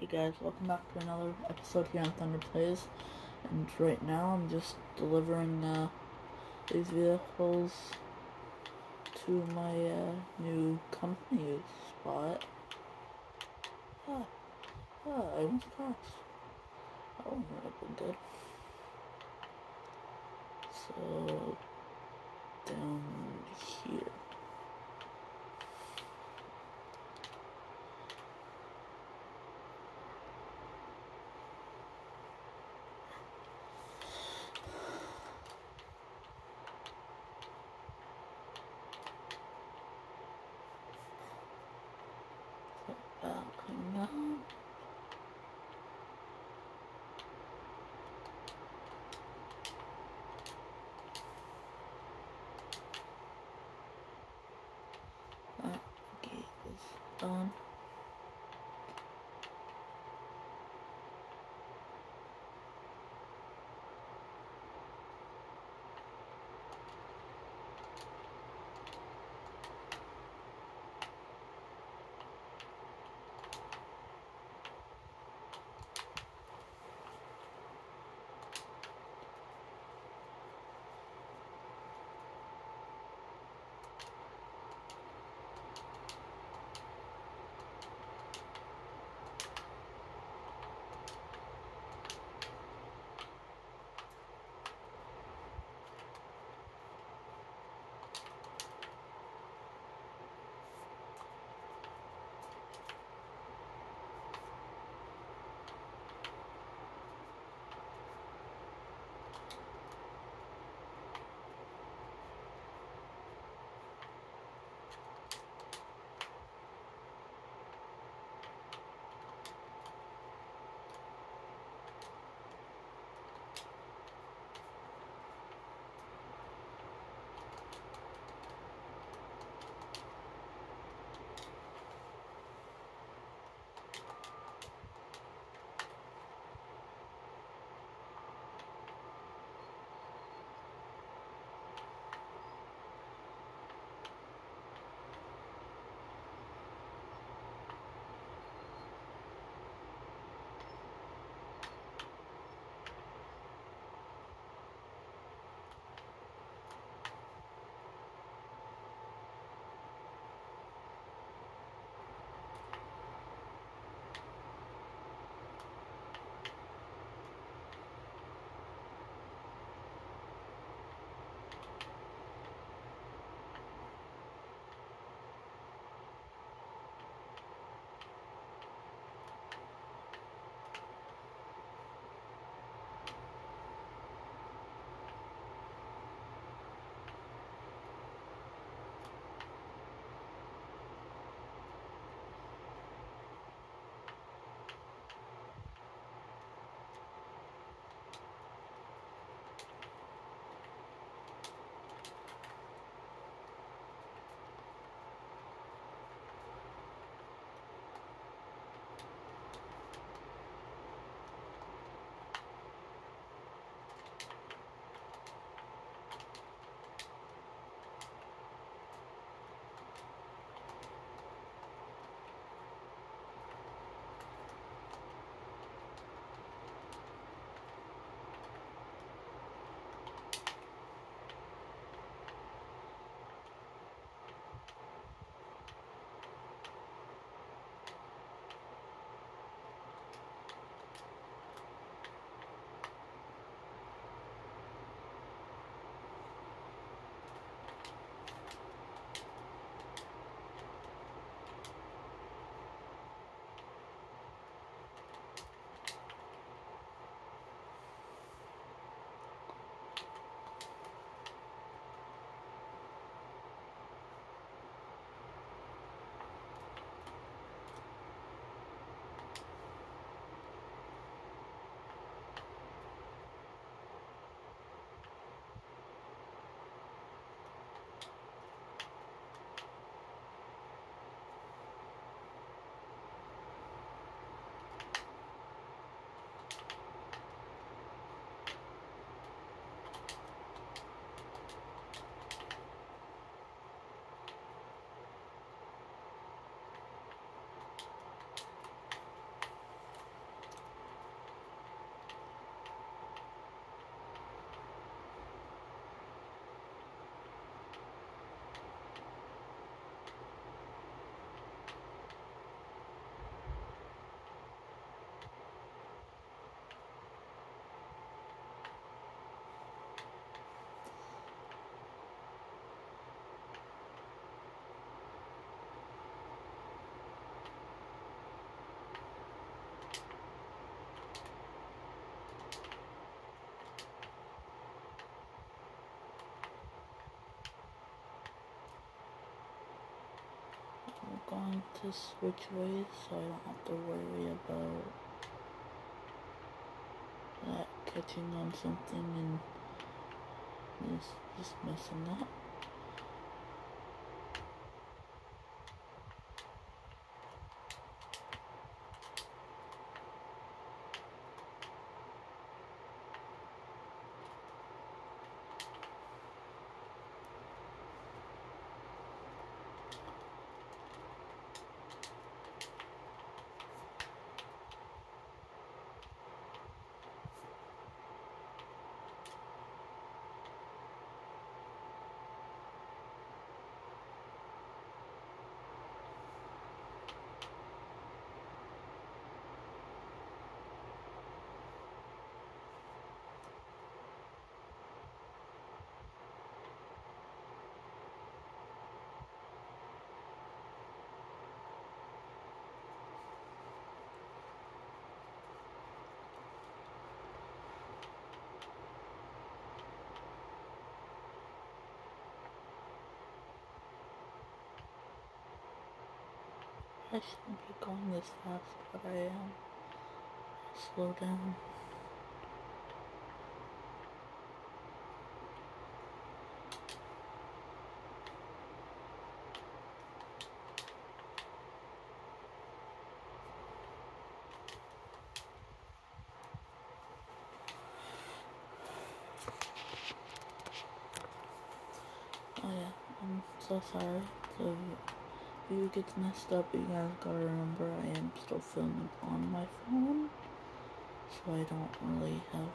Hey guys, welcome back to another episode here on Thunder Plays. And right now I'm just delivering uh, these vehicles to my uh, new company spot. Ah, ah, I almost crashed. That one would have been good. So, down here. That gate is to switch ways so I don't have to worry about that catching on something and just, just messing up. I shouldn't be going this fast, but I am. Slow down. Oh yeah, I'm so sorry. It gets messed up, you guys gotta remember I am still filming on my phone, so I don't really have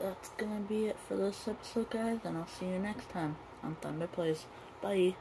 that's gonna be it for this episode, guys, and I'll see you next time on Thunder Plays. Bye.